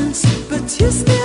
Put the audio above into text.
distance, but you still.